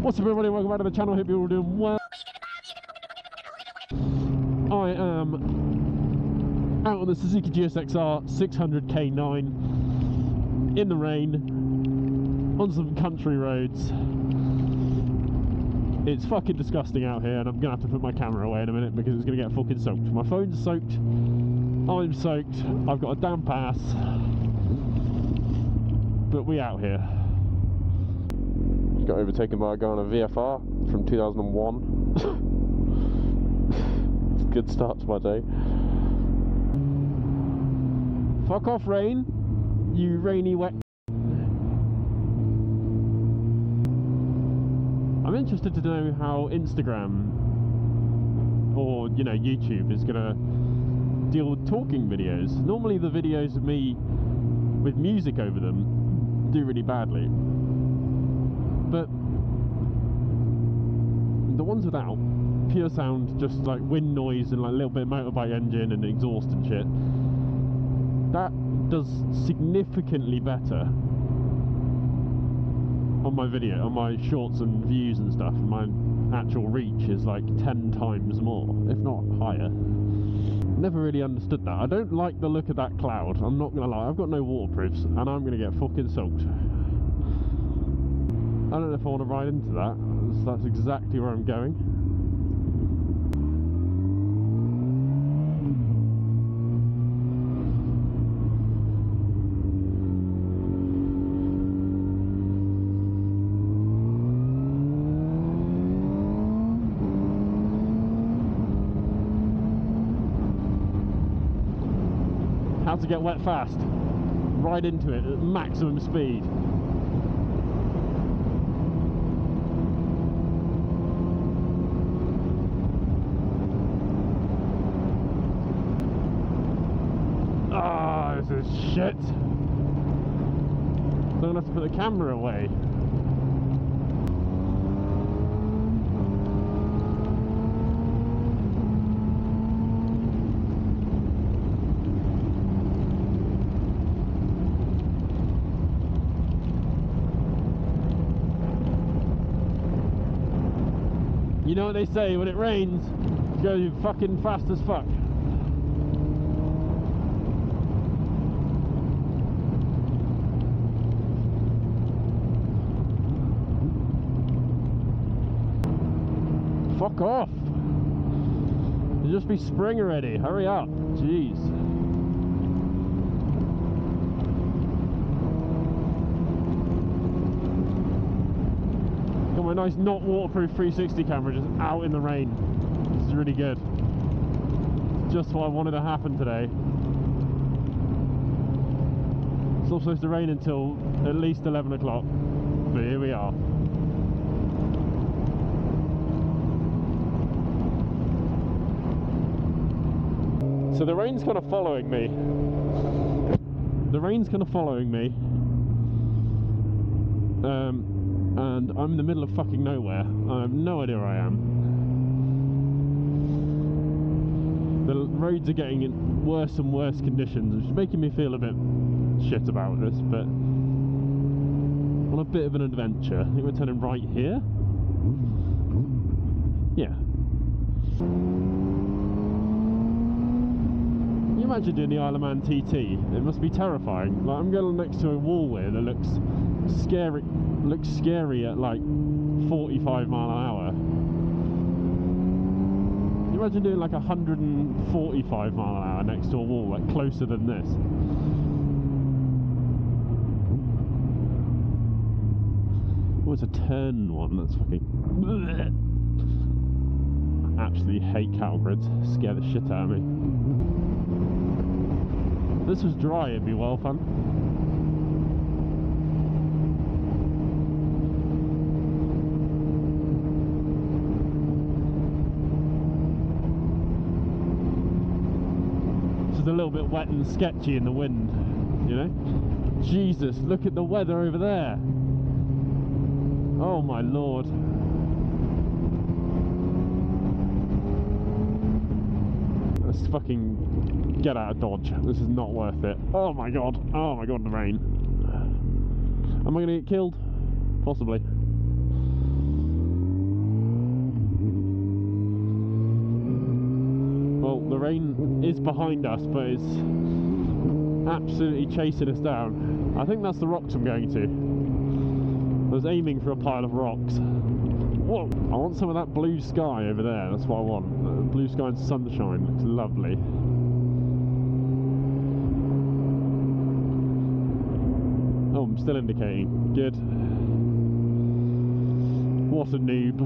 What's up everybody, welcome back to the channel, hope you're all doing well. I am out on the Suzuki GSXR 600K9 in the rain on some country roads. It's fucking disgusting out here and I'm gonna have to put my camera away in a minute because it's gonna get fucking soaked. My phone's soaked, I'm soaked, I've got a damp ass, but we out here. Got overtaken by a guy on a VFR from 2001. it's a good start to my day. Fuck off, rain, you rainy wet. I'm interested to know how Instagram or you know YouTube is gonna deal with talking videos. Normally, the videos of me with music over them do really badly but the ones without pure sound just like wind noise and like a little bit of motorbike engine and exhaust and shit that does significantly better on my video on my shorts and views and stuff. My actual reach is like 10 times more if not higher. Never really understood that. I don't like the look of that cloud. I'm not gonna lie. I've got no waterproofs and i'm gonna get fucking soaked I don't know if I want to ride into that. That's exactly where I'm going. How to get wet fast. Ride into it at maximum speed. this is shit. I'm gonna have to put the camera away. You know what they say, when it rains, goes fucking fast as fuck. Fuck off! It'll just be spring already. Hurry up. Jeez. Got my nice not waterproof 360 camera just out in the rain. This is really good. Just what I wanted to happen today. It's not supposed to rain until at least 11 o'clock. But here we are. So the rain's kind of following me. The rain's kind of following me. Um, and I'm in the middle of fucking nowhere. I have no idea where I am. The roads are getting in worse and worse conditions, which is making me feel a bit shit about this, but on a bit of an adventure. I think we're turning right here. Yeah imagine doing the Isle of Man TT? It must be terrifying. Like I'm going next to a wall here that looks scary, looks scary at like 45 mile an hour. Imagine doing like 145 mile an hour next to a wall, like closer than this? Oh, it's a turn one. That's fucking. I absolutely hate cattle grids. Scare the shit out of me this was dry, it'd be well fun. A little bit wet and sketchy in the wind, you know? Jesus, look at the weather over there. Oh my lord. fucking get out of Dodge. This is not worth it. Oh my god. Oh my god, the rain. Am I going to get killed? Possibly. Well, the rain is behind us, but it's absolutely chasing us down. I think that's the rocks I'm going to. I was aiming for a pile of rocks. I want some of that blue sky over there. That's what I want. Blue sky and sunshine. Looks lovely. Oh, I'm still indicating. Good. What a noob.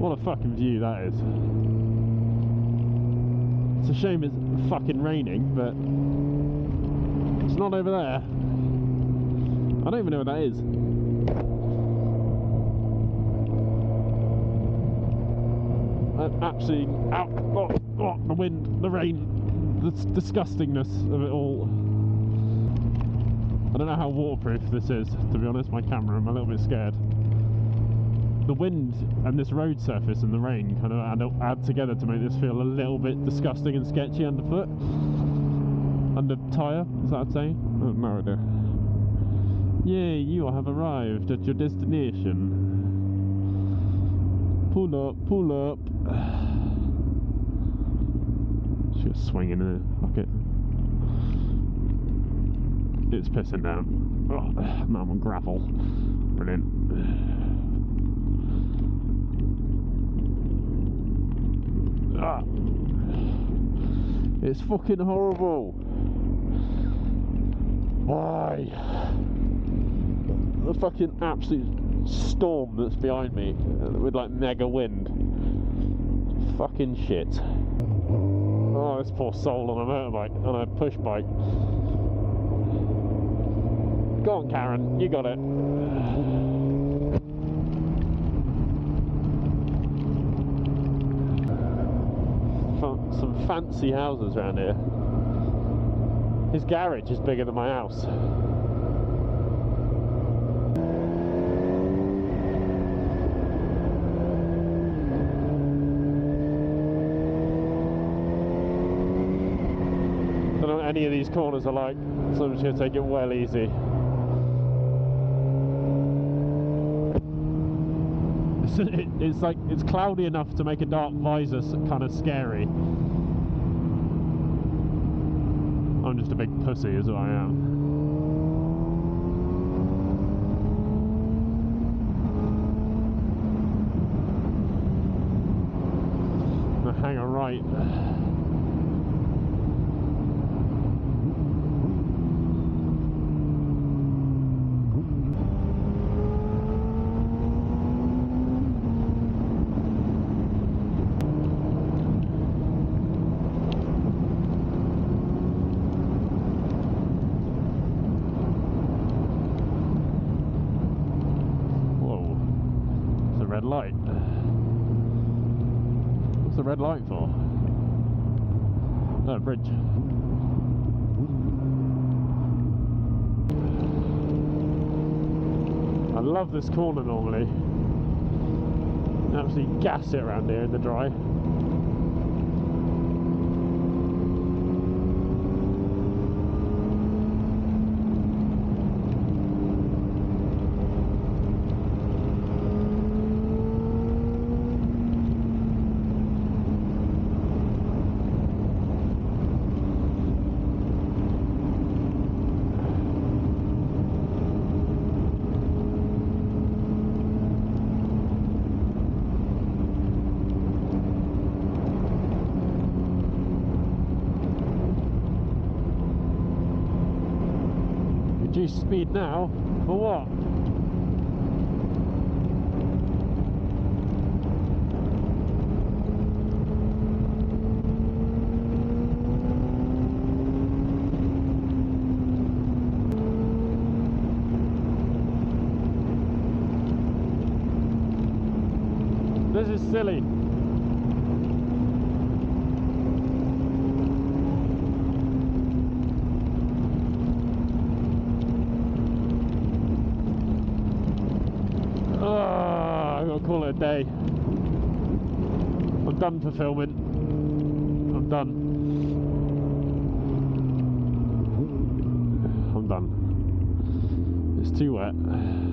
What a fucking view that is. It's a shame it's fucking raining, but it's not over there. I don't even know what that is. Uh, absolutely out. Oh, oh, the wind, the rain, the disgustingness of it all. I don't know how waterproof this is, to be honest. My camera, I'm a little bit scared the wind and this road surface and the rain kind of add, add together to make this feel a little bit disgusting and sketchy underfoot. Under tyre, is that I'm saying? Oh, no idea. Yay, you have arrived at your destination. Pull up, pull up. Just gonna swing in there, fuck it. It's pissing down. Oh, now I'm on gravel. Brilliant. It's fucking horrible. Why? The fucking absolute storm that's behind me uh, with like mega wind. Fucking shit. Oh, this poor soul on a motorbike, on a push bike. Go on, Karen, you got it. fa- some fancy houses around here. His garage is bigger than my house. Don't know what any of these corners are like, so I'm just gonna take it well easy. It's, it, it's like it's cloudy enough to make a dark visor kind of scary. I'm just a big pussy, is what I am. Hang a right. Whoa. It's a red light. What's the red light for? Oh, bridge. I love this corner normally. Absolutely gas it around here in the dry. Reduce speed now for what? This is silly. Ah, I've got to call it day. I'm done for filming. I'm done. I'm done. It's too wet.